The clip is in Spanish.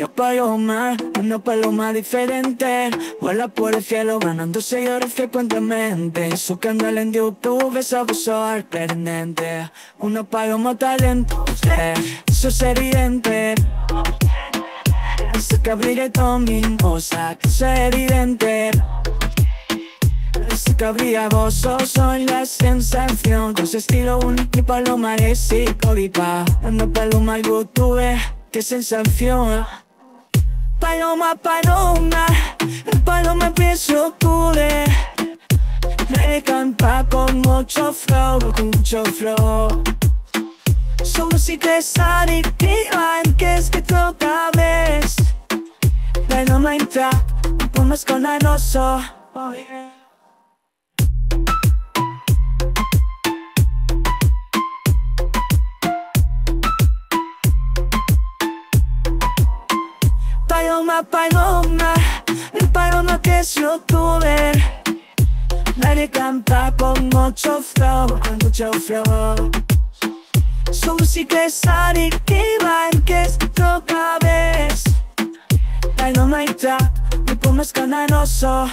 Ella paloma, una paloma diferente. Vuela por el cielo ganando seguidores frecuentemente. Su canal en YouTube es abuso sorprendente Una paloma talento, eso es evidente. Ese que brilla mimosa, eso es evidente. Ese que brilla soy la sensación. Con su estilo único y paloma es psicólica Una paloma YouTube qué sensación Paloma, paloma, paloma empieza octubre Me canta con mucho flow, con mucho flow. Su música es adictiva, en que es que toca vez. Paloma entra, pomas con anoso oh yeah. Paloma, paloma, el paloma que es youtuber Nadie canta con mucho flow, con mucho flow. Su música es adictiva, en que es toca vez Paloma y trap, mi puma es cananoso